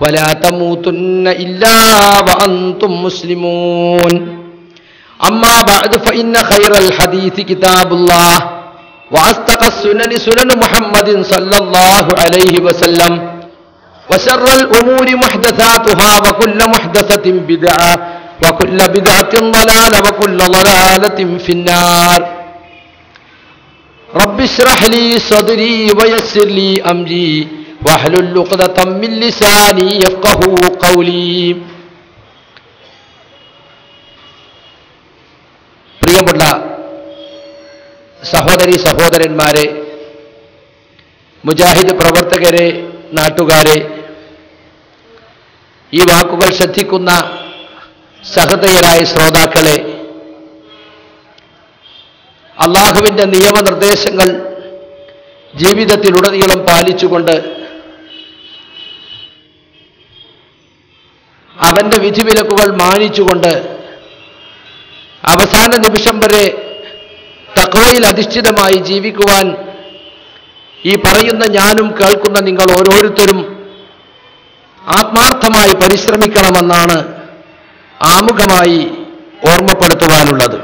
ولا تموتن إلا وأنتم مسلمون. أما بعد فإن خير الحديث كتاب الله وأصدق السنن سنن محمد صلى الله عليه وسلم وشر الأمور محدثاتها وكل محدثة بدعة وكل بدعة ضلالة وكل ضلالة في النار. رب اشرح لي صدري ويسر لي أمري. واحلل عقدة من لساني يفقه قولي പ്രിയമുള്ള സഹോദരി സഹോദരന്മാരെ മുജാഹിദ് പ്രവർത്തകരെ നാട്ടുകാരെ ഈ വാക്കുകൾ ശ്രദ്ധിക്കുന്ന സഹൃദയരായ ശ്രോതാക്കളെ അള്ളാഹുവിൻ്റെ നിയമനിർദ്ദേശങ്ങൾ ജീവിതത്തിലുടനീളം പാലിച്ചുകൊണ്ട് അവന്റെ വിധിവിലക്കുകൾ മാനിച്ചുകൊണ്ട് അവസാന നിമിഷം വരെ തക്വയിൽ അധിഷ്ഠിതമായി ജീവിക്കുവാൻ ഈ പറയുന്ന ഞാനും കേൾക്കുന്ന നിങ്ങൾ ഓരോരുത്തരും ആത്മാർത്ഥമായി പരിശ്രമിക്കണമെന്നാണ് ആമുഖമായി ഓർമ്മപ്പെടുത്തുവാനുള്ളത്.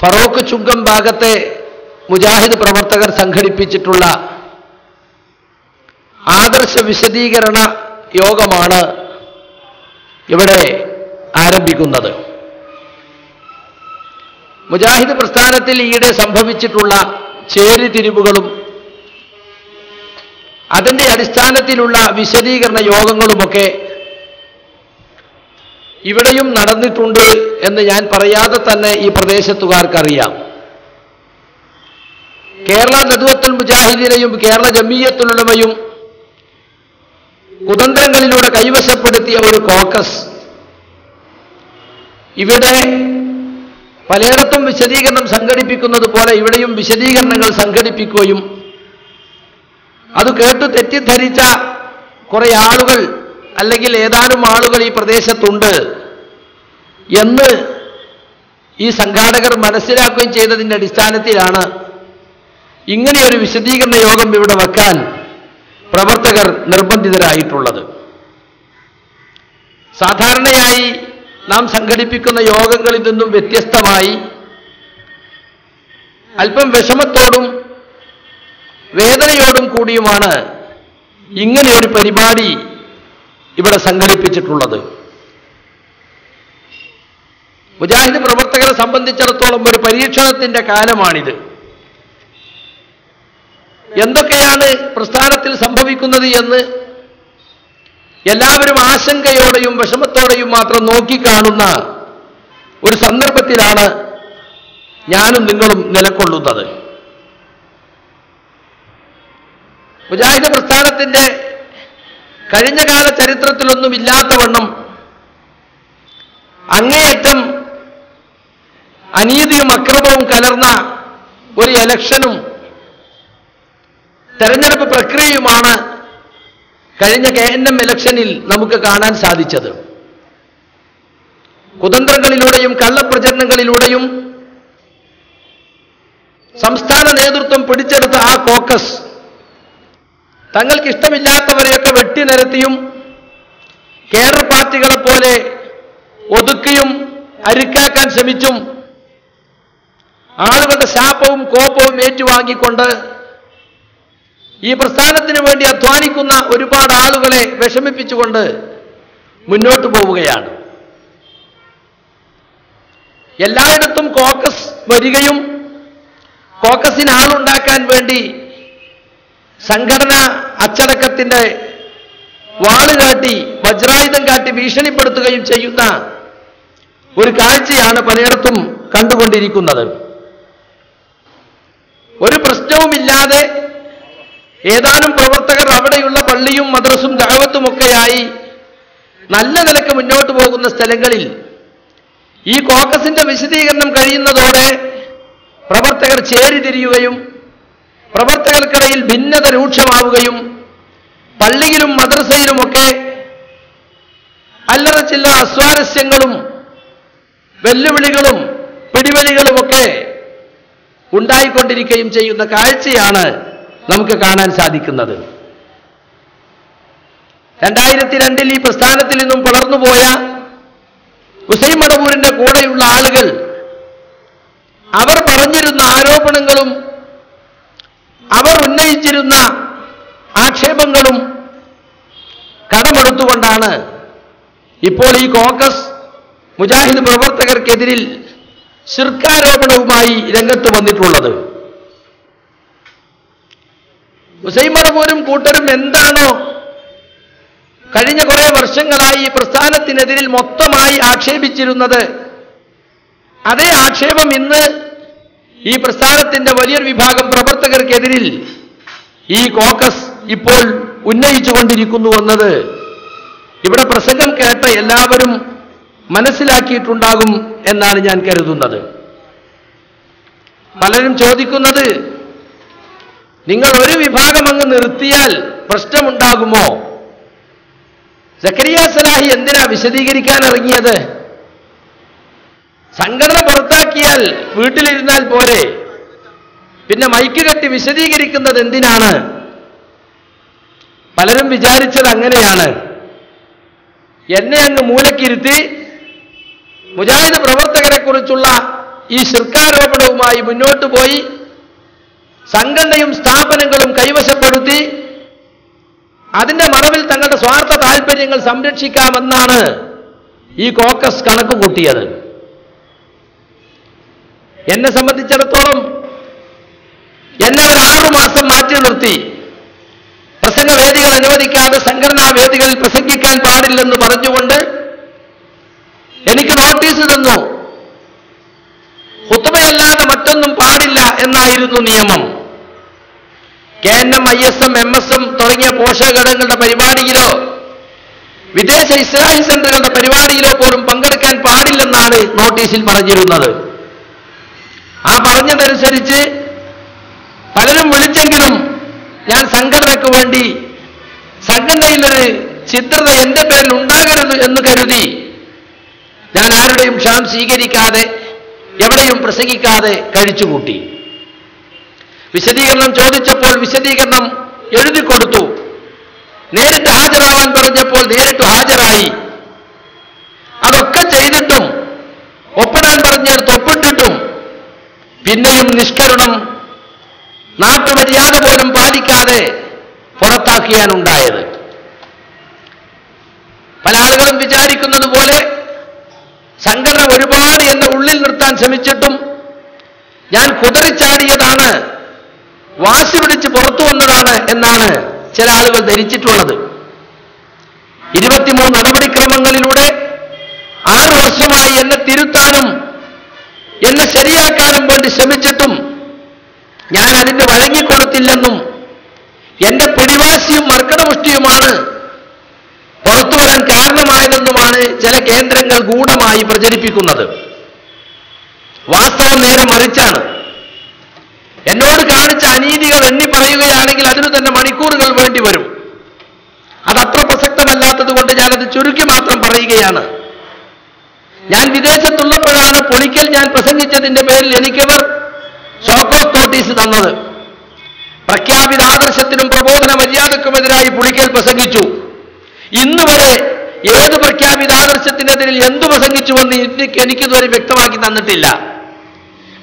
ഫറോക്ക് ചുങ്കം ഭാഗത്തെ മുജാഹിദ് പ്രവർത്തകർ സംഘടിപ്പിച്ചിട്ടുള്ള ആദർശ വിശദീകരണ യോഗമാണ് ഇവിടെ ആരംഭിക്കുന്നത്. മുജാഹിദ് പ്രസ്ഥാനത്തിൽ ഈയിടെ സംഭവിച്ചിട്ടുള്ള ചേരിതിരിവുകളും അതിന്റെ അടിസ്ഥാനത്തിലുള്ള വിശദീകരണ യോഗങ്ങളുമൊക്കെ ഇവിടെയും നടന്നിട്ടുണ്ട് എന്ന് ഞാൻ പറയാതെ തന്നെ ഈ പ്രദേശത്തുകാർക്കറിയാം. കേരള നദുവത്തുൽ മുജാഹിദിനെയും കേരള ജമീയത്തുലുമയും കുതന്ത്രങ്ങളിലൂടെ കൈവശപ്പെടുത്തിയ ഒരു കോക്കസ്. ഇവിടെ പലയിടത്തും വിശദീകരണം സംഘടിപ്പിക്കുന്നത് പോലെ ഇവിടെയും വിശദീകരണങ്ങൾ സംഘടിപ്പിക്കുകയും അത് കേട്ട് തെറ്റിദ്ധരിച്ച കുറെ ആളുകൾ അല്ലെങ്കിൽ ഏതാനും ആളുകൾ ഈ പ്രദേശത്തുണ്ട് എന്ന് ഈ സംഘാടകർ മനസ്സിലാക്കുകയും ചെയ്തതിന്റെ അടിസ്ഥാനത്തിലാണ് ഇങ്ങനെയൊരു വിശദീകരണ യോഗം ഇവിടെ വെക്കാൻ പ്രവർത്തകർ നിർബന്ധിതരായിട്ടുള്ളത്. സാധാരണയായി നാം സംഘടിപ്പിക്കുന്ന യോഗങ്ങളിൽ നിന്നും വ്യത്യസ്തമായി അല്പം വിഷമത്തോടും വേദനയോടും കൂടിയുമാണ് ഇങ്ങനെ ഒരു പരിപാടി ഇവിടെ സംഘടിപ്പിച്ചിട്ടുള്ളത്. മുജാഹിദ് പ്രവർത്തകരെ സംബന്ധിച്ചിടത്തോളം ഒരു പരീക്ഷണത്തിന്റെ കാലമാണിത്. എന്തൊക്കെയാണ് പ്രസ്ഥാനത്തിൽ സംഭവിക്കുന്നത് എന്ന് എല്ലാവരും ആശങ്കയോടെയും വിഷമത്തോടെയും മാത്രം നോക്കിക്കാണുന്ന ഒരു സന്ദർഭത്തിലാണ് ഞാനും നിങ്ങളും നിലകൊള്ളുന്നത്. മുജാഹിദ് പ്രസ്ഥാനത്തിന്റെ കഴിഞ്ഞ കാല ചരിത്രത്തിലൊന്നും ഇല്ലാത്തവണ്ണം അങ്ങേയറ്റം അനീതിയും അക്രമവും കലർന്ന ഒരു എലക്ഷനും തെരഞ്ഞെടുപ്പ് പ്രക്രിയയുമാണ് കഴിഞ്ഞ കെ എൻ എം ഇലക്ഷനിൽ നമുക്ക് കാണാൻ സാധിച്ചത്. കുതന്ത്രങ്ങളിലൂടെയും കള്ളപ്രചരണങ്ങളിലൂടെയും സംസ്ഥാന നേതൃത്വം പിടിച്ചെടുത്ത ആ കോക്കസ് തങ്ങൾക്ക് ഇഷ്ടമില്ലാത്തവരെയൊക്കെ വെട്ടിനിരത്തിയും കേരള പാർട്ടികളെ പോലെ ഒതുക്കിയും അരുക്കാക്കാൻ ശ്രമിച്ചും ആളുകളുടെ ശാപവും കോപവും ഏറ്റുവാങ്ങിക്കൊണ്ട് ഈ പ്രസ്ഥാനത്തിന് വേണ്ടി അധ്വാനിക്കുന്ന ഒരുപാട് ആളുകളെ വിഷമിപ്പിച്ചുകൊണ്ട് മുന്നോട്ട് പോവുകയാണ്. എല്ലായിടത്തും കോക്കസ് വരികയും കോക്കസിന് ആളുണ്ടാക്കാൻ വേണ്ടി സംഘടന അച്ചടക്കത്തിന്റെ വാൾ കാട്ടി വജ്രായുധം കാട്ടി ഭീഷണിപ്പെടുത്തുകയും ചെയ്യുന്ന ഒരു കാഴ്ചയാണ് പലയിടത്തും കണ്ടുകൊണ്ടിരിക്കുന്നത്. ഒരു പ്രശ്നവുമില്ലാതെ ഏതാനും പ്രവർത്തകർ അവിടെയുള്ള പള്ളിയും മദ്രസും ദാവത്തുമൊക്കെയായി നല്ല നിലയ്ക്ക് മുന്നോട്ട് പോകുന്ന സ്ഥലങ്ങളിൽ ഈ കോക്കസിന്റെ വിശദീകരണം കഴിയുന്നതോടെ പ്രവർത്തകർ ചേരിതിരിയുകയും പ്രവർത്തകർക്കിടയിൽ ഭിന്നത രൂക്ഷമാവുകയും പള്ളിയിലും മദ്രസയിലുമൊക്കെ അല്ലറ ചില്ല അസ്വാരസ്യങ്ങളും വെല്ലുവിളികളും പിടിവലികളുമൊക്കെ ഉണ്ടായിക്കൊണ്ടിരിക്കുകയും ചെയ്യുന്ന കാഴ്ചയാണ് നമുക്ക് കാണാൻ സാധിക്കുന്നത്. രണ്ടായിരത്തി രണ്ടിൽ ഈ പ്രസ്ഥാനത്തിൽ നിന്നും പിളർന്നുപോയ ഹുസൈൻ മടവൂരിന്റെ കൂടെയുള്ള ആളുകൾ അവർ പറഞ്ഞിരുന്ന ആരോപണങ്ങളും അവർ ഉന്നയിച്ചിരുന്ന ആക്ഷേപങ്ങളും കടമെടുത്തുകൊണ്ടാണ് ഇപ്പോൾ ഈ കോൺഗ്രസ് മുജാഹിദ് പ്രവർത്തകർക്കെതിരിൽ ശിർക്കാരോപണവുമായി രംഗത്ത് വന്നിട്ടുള്ളത്. മടവൂരും കൂട്ടരും എന്താണോ? കഴിഞ്ഞ കുറെ വർഷങ്ങളായി ഈ പ്രസ്ഥാനത്തിനെതിരിൽ മൊത്തമായി ആക്ഷേപിച്ചിരുന്നത്. അതേ ആക്ഷേപം ഇന്ന് ഈ പ്രസ്ഥാനത്തിന്റെ വലിയൊരു വിഭാഗം പ്രവർത്തകർക്കെതിരിൽ ഈ കോക്കസ് ഇപ്പോൾ ഉന്നയിച്ചുകൊണ്ടിരിക്കുന്നു എന്നത് ഇവിടെ പ്രസംഗം കേട്ട എല്ലാവരും മനസ്സിലാക്കിയിട്ടുണ്ടാകും എന്നാണ് ഞാൻ കരുതുന്നത്. പലരും ചോദിക്കുന്നത് നിങ്ങൾ ഒരു വിഭാഗം അങ്ങ് നിർത്തിയാൽ പ്രശ്നമുണ്ടാകുമോ? സക്കരിയ സലാഹി എന്തിനാ വിശദീകരിക്കാൻ ഇറങ്ങിയത്? സംഘടന പുറത്താക്കിയാൽ വീട്ടിലിരുന്നാൽ പോരെ. പിന്നെ മൈക്ക് കെട്ടി വിശദീകരിക്കുന്നത് എന്തിനാണ്? പലരും വിചാരിച്ചത് അങ്ങനെയാണ്. എന്നെ അങ്ങ് മൂലക്കിരുത്തി മുജാഹിദ് പ്രവർത്തകരെക്കുറിച്ചുള്ള ഈ ശിർക്കാരോപണവുമായി മുന്നോട്ട് പോയി. സംഘടനയും സ്ഥാപനങ്ങളും കൈവശപ്പെടുത്തി അതിന്റെ മറവിൽ തങ്ങളുടെ സ്വാർത്ഥ താൽപര്യങ്ങൾ സംരക്ഷിക്കാമെന്നാണ് ഈ കോക്കസ് കണക്ക് കൂട്ടിയത്. എന്നെ സംബന്ധിച്ചിടത്തോളം എന്നെ ഒരു ആറു മാസം മാറ്റി നിർത്തി. പ്രസംഗവേദികൾ അനുവദിക്കാതെ സംഘടനാ വേദികളിൽ പ്രസംഗിക്കാൻ പാടില്ലെന്ന് പറഞ്ഞുകൊണ്ട് എനിക്ക് നോട്ടീസ് തന്നു. ഹുത്തുമയല്ലാതെ മറ്റൊന്നും പാടില്ല എന്നായിരുന്നു നിയമം. K N M I S M M S M തുടങ്ങിയ പോഷകഘടകങ്ങളുടെ പരിപാടിയിലോ വിദേശ ഇസ്ലാഹി സെന്ററുകളുടെ പരിപാടിയിലോ പോലും പങ്കെടുക്കാൻ പാടില്ലെന്നാണ് നോട്ടീസിൽ പറഞ്ഞിരുന്നത്. ആ പറഞ്ഞതനുസരിച്ച് പലരും വിളിച്ചെങ്കിലും ഞാൻ സംഘടനയ്ക്ക് വേണ്ടി സംഘടനയിലൊരു ചിത്രത എന്റെ പേരിൽ ഉണ്ടാകരുത് എന്ന് കരുതി ഞാൻ ആരുടെയും ക്ഷണം സ്വീകരിക്കാതെ എവിടെയും പ്രസംഗിക്കാതെ കഴിച്ചുകൂട്ടി. വിശദീകരണം ചോദിച്ചപ്പോൾ വിശദീകരണം എഴുതി കൊടുത്തു. നേരിട്ട് ഹാജരാവാൻ പറഞ്ഞപ്പോൾ നേരിട്ട് ഹാജരായി. അതൊക്കെ ചെയ്തിട്ടും ഒപ്പിടാൻ പറഞ്ഞെടുത്ത് ഒപ്പിട്ടിട്ടും പിന്നെയും നിഷ്കരണം നാട്ടുമര്യാദ പോലും പാലിക്കാതെ പുറത്താക്കിയാണ് ഉണ്ടായത്. പല ആളുകളും വിചാരിക്കുന്നത് പോലെ സംഘടന ഒരുപാട് എന്നെ ഉള്ളിൽ നിർത്താൻ ശ്രമിച്ചിട്ടും ഞാൻ കുതറിച്ചാടിയതാണ് വാശി പിടിച്ച് പുറത്തു വന്നതാണ് എന്നാണ് ചില ആളുകൾ ധരിച്ചിട്ടുള്ളത്. ഇരുപത്തിമൂന്ന് നടപടിക്രമങ്ങളിലൂടെ ആറ് വർഷമായി എന്നെ തിരുത്താനും എന്നെ ശരിയാക്കാനും വേണ്ടി ശ്രമിച്ചിട്ടും ഞാൻ അതിന് വഴങ്ങിക്കൊടുത്തില്ലെന്നും എന്റെ പിടിവാശിയും മർക്കടമുഷ്ടിയുമാണ് പുറത്തു വരാൻ കാരണമായതെന്നുമാണ് ചില കേന്ദ്രങ്ങൾ ഗൂഢമായി പ്രചരിപ്പിക്കുന്നത്. വാസ്തവം നേരെ മറിച്ചാണ്. എന്നോട് കാണിച്ച അനീതികൾ എണ്ണി പറയുകയാണെങ്കിൽ അതിന് തന്നെ മണിക്കൂറുകൾ വേണ്ടി വരും. അതത്ര പ്രസക്തമല്ലാത്തത് കൊണ്ട് ഞാനത് ചുരുക്കി മാത്രം പറയുകയാണ്. ഞാൻ വിദേശത്തുള്ളപ്പോഴാണ് പൊളിക്കൽ ഞാൻ പ്രസംഗിച്ചതിന്റെ പേരിൽ എനിക്കവർ ഷോക്കോസ് നോട്ടീസ് തന്നത്. പ്രഖ്യാപിത ആദർശത്തിനും പ്രബോധന മര്യാദക്കുമെതിരായി പുളിക്കൽ പ്രസംഗിച്ചു. ഇന്ന് വരെ ഏത് പ്രഖ്യാപിത ആദർശത്തിനെതിരിൽ എന്തു പ്രസംഗിച്ചുവെന്ന് എനിക്ക് എനിക്കിതുവരെ വ്യക്തമാക്കി തന്നിട്ടില്ല.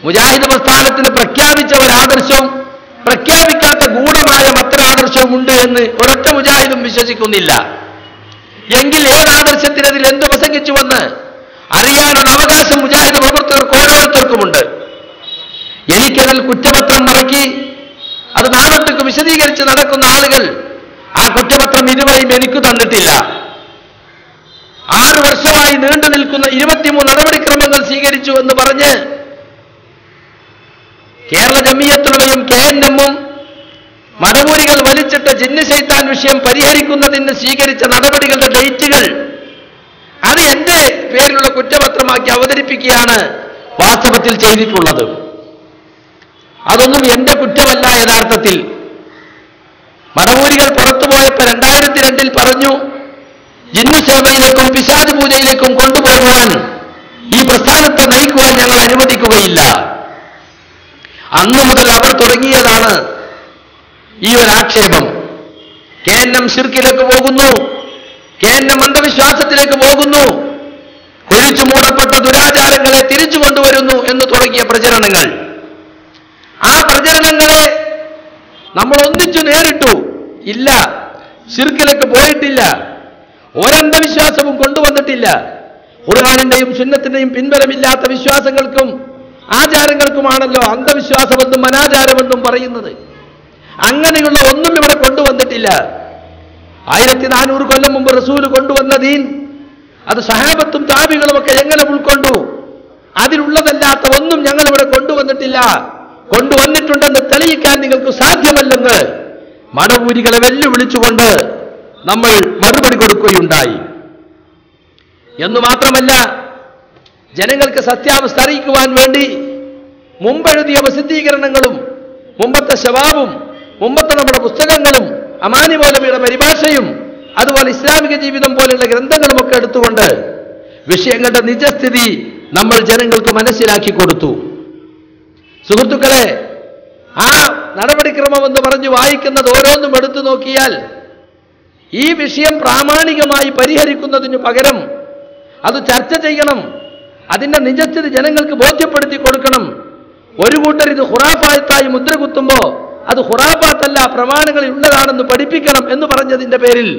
മുജാഹിദ് പ്രസ്ഥാനത്തിന് പ്രഖ്യാപിച്ച ഒരാദർശവും പ്രഖ്യാപിക്കാത്ത ഗൂഢമായ മറ്റൊരാദർശവും ഉണ്ട് എന്ന് ഒരൊറ്റ മുജാഹിദും വിശ്വസിക്കുന്നില്ല. എങ്കിൽ ഏത് ആദർശത്തിനെതിൽ എന്ത് പ്രസംഗിച്ചുവെന്ന് അറിയാനുള്ള അവകാശം മുജാഹിദ് പ്രവർത്തകർക്ക് ഓരോരുത്തർക്കുമുണ്ട്. എനിക്കതിൽ കുറ്റപത്രം മറക്കി അത് നാടൊട്ടുക്ക് വിശദീകരിച്ച് നടക്കുന്ന ആളുകൾ ആ കുറ്റപത്രം ഇതുവരെയും എനിക്ക് തന്നിട്ടില്ല. ആറു വർഷമായി നീണ്ടു നിൽക്കുന്ന ഇരുപത്തിമൂന്ന് നടപടിക്രമങ്ങൾ സ്വീകരിച്ചു എന്ന് പറഞ്ഞ് കേരള ജമിയത്തുള്ളവയും കെ എൻ എമ്മും മതമൂരികൾ വലിച്ചിട്ട് ജിന്നു ശൈത്താൻ വിഷയം പരിഹരിക്കുന്നതിന് സ്വീകരിച്ച നടപടികളുടെ ഡേറ്റുകൾ അത് എന്റെ പേരിലുള്ള കുറ്റപത്രമാക്കി അവതരിപ്പിക്കുകയാണ് വാസ്തവത്തിൽ ചെയ്തിട്ടുള്ളത്. അതൊന്നും എന്റെ കുറ്റമല്ല യഥാർത്ഥത്തിൽ. മടമൂരികൾ പുറത്തുപോയപ്പോൾ രണ്ടായിരത്തി രണ്ടിൽ പറഞ്ഞു ജിന്നു സേവയിലേക്കും പിശാദ് പൂജയിലേക്കും കൊണ്ടുപോകുവാൻ ഈ പ്രസ്ഥാനത്തെ നയിക്കുവാൻ ഞങ്ങൾ അനുവദിക്കുകയില്ല. അന്നു മുതൽ അവർ തുടങ്ങിയതാണ് ഈ ഒരു ആക്ഷേപം. കെ ശിർക്കിലേക്ക് പോകുന്നു. കേന്നം അന്ധവിശ്വാസത്തിലേക്ക് പോകുന്നു. കുഴിച്ചു മൂടപ്പെട്ട ദുരാചാരങ്ങളെ തിരിച്ചു കൊണ്ടുവരുന്നു എന്ന് തുടങ്ങിയ പ്രചരണങ്ങൾ. ആ പ്രചരണങ്ങളെ നമ്മൾ ഒന്നിച്ചു നേരിട്ടു. ഇല്ല. സിർക്കിലേക്ക് പോയിട്ടില്ല. ഒരന്ധവിശ്വാസവും കൊണ്ടുവന്നിട്ടില്ല. ഖുർആാനിന്റെയും സുന്നത്തിന്റെയും പിൻബലമില്ലാത്ത വിശ്വാസങ്ങൾക്കും ആചാരങ്ങൾക്കുമാണല്ലോ അന്ധവിശ്വാസമെന്നും അനാചാരമെന്നും പറയുന്നത്. അങ്ങനെയുള്ള ഒന്നും ഇവിടെ കൊണ്ടുവന്നിട്ടില്ല. ആയിരത്തി നാനൂറ് കൊല്ലം മുമ്പ് റസൂൽ കൊണ്ടുവന്ന ദീൻ അത് സഹാബത്തും താബികളുമൊക്കെ എങ്ങനെ ഉൾക്കൊണ്ടു? അതിലുള്ളതല്ലാത്ത ഒന്നും ഞങ്ങൾ ഇവിടെ കൊണ്ടുവന്നിട്ടില്ല. കൊണ്ടുവന്നിട്ടുണ്ടെന്ന് തെളിയിക്കാൻ നിങ്ങൾക്ക് സാധ്യമല്ലെന്ന് മടവൂരികളെ വെല്ലുവിളിച്ചുകൊണ്ട് നമ്മൾ മറുപടി കൊടുക്കുകയുണ്ടായി. എന്ന് മാത്രമല്ല ജനങ്ങൾക്ക് സത്യാവസ്ഥ അറിയിക്കുവാൻ വേണ്ടി മുമ്പെഴുതിയ പ്രസിദ്ധീകരണങ്ങളും മുമ്പത്തെ ശവാബും മുമ്പത്തെ നമ്മുടെ പുസ്തകങ്ങളും അമാനി മൗലവിയുടെ പരിഭാഷയും അതുപോലെ ഇസ്ലാമിക ജീവിതം പോലുള്ള ഗ്രന്ഥങ്ങളുമൊക്കെ എടുത്തുകൊണ്ട് വിഷയങ്ങളുടെ നിജസ്ഥിതി നമ്മൾ ജനങ്ങൾക്ക് മനസ്സിലാക്കി കൊടുത്തു. സുഹൃത്തുക്കളെ ആ നടപടിക്രമം എന്ന് പറഞ്ഞ് വായിക്കുന്നത് ഓരോന്നും എടുത്തു നോക്കിയാൽ ഈ വിഷയം പ്രാമാണികമായി പരിഹരിക്കുന്നതിനു പകരം അത് ചർച്ച ചെയ്യണം. അതിന്റെ നിജസ്ഥിതി ജനങ്ങൾക്ക് ബോധ്യപ്പെടുത്തി കൊടുക്കണം. ഒരു കൂട്ടർ ഇത് ഹുറാഫായത്തായി മുദ്ര കുത്തുമ്പോ അത് ഹുറാഫാത്തല്ല പ്രമാണങ്ങളിൽ ഉള്ളതാണെന്ന് പഠിപ്പിക്കണം എന്ന് പറഞ്ഞതിന്റെ പേരിൽ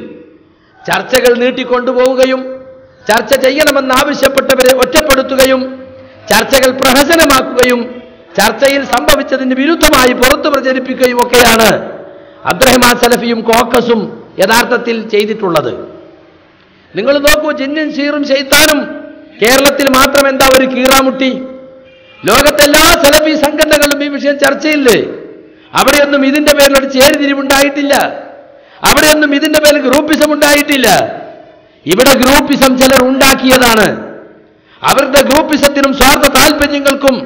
ചർച്ചകൾ നീട്ടിക്കൊണ്ടുപോവുകയും ചർച്ച ചെയ്യണമെന്ന് ആവശ്യപ്പെട്ടവരെ ഒറ്റപ്പെടുത്തുകയും ചർച്ചകൾ പ്രഹസനമാക്കുകയും ചർച്ചയിൽ സംഭവിച്ചതിന് വിരുദ്ധമായി പുറത്തു പ്രചരിപ്പിക്കുകയും ഒക്കെയാണ് അബ്ദുറഹ്മാൻ സലഫിയും കോക്കസും യഥാർത്ഥത്തിൽ ചെയ്തിട്ടുള്ളത്. നിങ്ങൾ നോക്കൂ ജിന്നും സീറും ശൈത്താനും കേരളത്തിൽ മാത്രം എന്താ ഒരു കീറാമുട്ടി? ലോകത്തെല്ലാ സലഫി സംഘടനകളും ഈ വിഷയം ചർച്ചയില്ലേ? അവിടെയൊന്നും ഇതിന്റെ പേരിൽ ഒരു ചേരിതിരിവുണ്ടായിട്ടില്ല അവിടെയൊന്നും ഇതിന്റെ പേരിൽ ഗ്രൂപ്പിസം ഉണ്ടായിട്ടില്ല. ഇവിടെ ഗ്രൂപ്പിസം ചിലർ ഉണ്ടാക്കിയതാണ്. അവരുടെ ഗ്രൂപ്പിസത്തിനും സ്വാർത്ഥ താല്പര്യങ്ങൾക്കും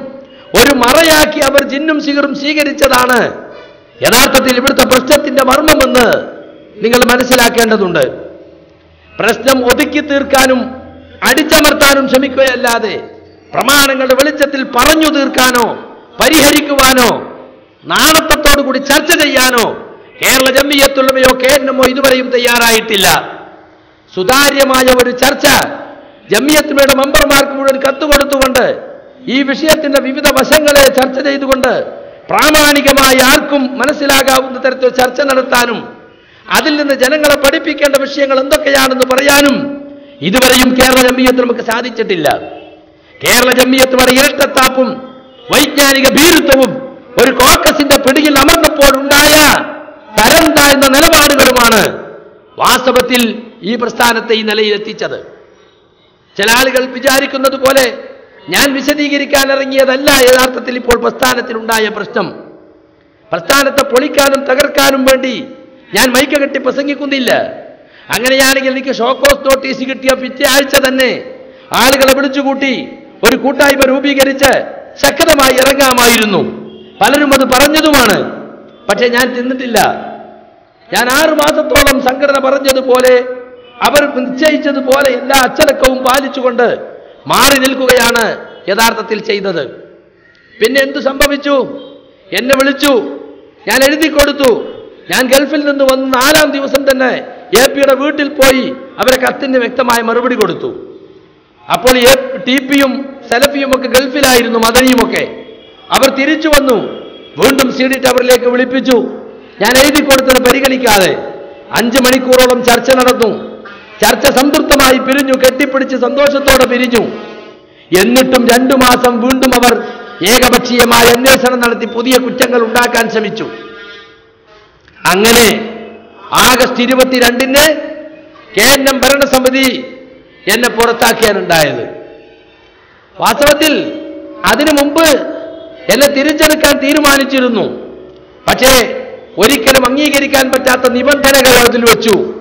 ഒരു മറയാക്കി അവർ ജിന്നും സിഗറും സ്വീകരിച്ചതാണ്. യഥാർത്ഥത്തിൽ ഇവിടുത്തെ പ്രശ്നത്തിന്റെ മർമ്മമെന്ന് നിങ്ങൾ മനസ്സിലാക്കേണ്ടതുണ്ട്. പ്രശ്നം ഒതുക്കി തീർക്കാനും അടിച്ചമർത്താനും ശ്രമിക്കുകയല്ലാതെ പ്രമാണങ്ങളുടെ വെളിച്ചത്തിൽ പറഞ്ഞു തീർക്കാനോ പരിഹരിക്കുവാനോ നാണത്തത്തോടുകൂടി ചർച്ച ചെയ്യാനോ കേരള ജമ്മിയത്തുള്ളവയോ കേരളമോ ഇതുവരെയും തയ്യാറായിട്ടില്ല. സുതാര്യമായ ഒരു ചർച്ച ജമ്മിയത്തുമയുടെ മെമ്പർമാർക്ക് മുഴുവൻ കത്തുകൊടുത്തുകൊണ്ട് ഈ വിഷയത്തിന്റെ വിവിധ വശങ്ങളെ ചർച്ച ചെയ്തുകൊണ്ട് പ്രാമാണികമായി ആർക്കും മനസ്സിലാകാവുന്ന തരത്തിൽ ചർച്ച നടത്താനും അതിൽ നിന്ന് ജനങ്ങളെ പഠിപ്പിക്കേണ്ട വിഷയങ്ങൾ എന്തൊക്കെയാണെന്ന് പറയാനും ഇതുവരെയും കേരള ജമ്മിയത്ത് നമുക്ക് സാധിച്ചിട്ടില്ല. കേരള ജമ്മിയത്ത് വരെ ഇരട്ടത്താപ്പും വൈജ്ഞാനിക ഭീരുത്വവും ഒരു കോക്കസിന്റെ പിടിയിൽ അമർന്നപ്പോൾ ഉണ്ടായ തരം താഴ്ന്ന നിലപാടുകളുമാണ് വാസ്തവത്തിൽ ഈ പ്രസ്ഥാനത്തെ ഈ നിലയിൽ എത്തിച്ചത് ചില ആളുകൾ വിചാരിക്കുന്നത് പോലെ ഞാൻ വിശദീകരിക്കാൻ ഇറങ്ങിയതല്ല യഥാർത്ഥത്തിൽ ഇപ്പോൾ പ്രസ്ഥാനത്തിനുണ്ടായ പ്രശ്നം. പ്രസ്ഥാനത്തെ പൊളിക്കാനും തകർക്കാനും വേണ്ടി ഞാൻ മൈക്ക കെട്ടി പ്രസംഗിക്കുന്നില്ല. അങ്ങനെയാണെങ്കിൽ എനിക്ക് ഷോക്കോസ് നോട്ടീസ് കിട്ടിയ പിറ്റേ ആഴ്ച തന്നെ ആളുകളെ വിളിച്ചുകൂട്ടി ഒരു കൂട്ടായ്മ രൂപീകരിച്ച് ശക്തമായി ഇറങ്ങാമായിരുന്നു. പലരും അത് പറഞ്ഞതുമാണ്. പക്ഷെ ഞാൻ തിന്നിട്ടില്ല. ഞാൻ ആറു മാസത്തോളം സംഘടന പറഞ്ഞതുപോലെ അവർ നിശ്ചയിച്ചതുപോലെ എല്ലാ അച്ചടക്കവും പാലിച്ചുകൊണ്ട് മാറി നിൽക്കുകയാണ് യഥാർത്ഥത്തിൽ ചെയ്തത്. പിന്നെ എന്തു സംഭവിച്ചു? എന്നെ വിളിച്ചു. ഞാൻ എഴുതി കൊടുത്തു. ഞാൻ ഗൾഫിൽ നിന്ന് വന്ന് നാലാം ദിവസം തന്നെ എ പിയുടെ വീട്ടിൽ പോയി അവരെ കത്തിന് വ്യക്തമായ മറുപടി കൊടുത്തു. അപ്പോൾ ടി പിയും സെലഫിയും ഒക്കെ ഗൾഫിലായിരുന്നു മദനിയുമൊക്കെ അവർ തിരിച്ചു വന്നു. വീണ്ടും സി ഡി ടവറിലേക്ക് വിളിപ്പിച്ചു. ഞാൻ എഴുതി കൊടുത്തത് പരിഗണിക്കാതെ. അഞ്ചു മണിക്കൂറോളം ചർച്ച നടന്നു. ചർച്ച സംതൃപ്തമായി പിരിഞ്ഞു കെട്ടിപ്പിടിച്ച് സന്തോഷത്തോടെ പിരിഞ്ഞു. എന്നിട്ടും രണ്ടു മാസം വീണ്ടും അവർ ഏകപക്ഷീയമായ അന്വേഷണം നടത്തി പുതിയ കുറ്റങ്ങൾ ഉണ്ടാക്കാൻ ശ്രമിച്ചു. അങ്ങനെ ആഗസ്റ്റ് ഇരുപത്തിരണ്ടിന് കെ എൻ എം ഭരണസമിതി എന്നെ പുറത്താക്കിയാനുണ്ടായത്. വാസ്തവത്തിൽ അതിനു മുമ്പ് എന്നെ തിരിച്ചെടുക്കാൻ തീരുമാനിച്ചിരുന്നു. പക്ഷേ ഒരിക്കലും അംഗീകരിക്കാൻ പറ്റാത്ത നിബന്ധനകൾ അതിൽ വെച്ചു.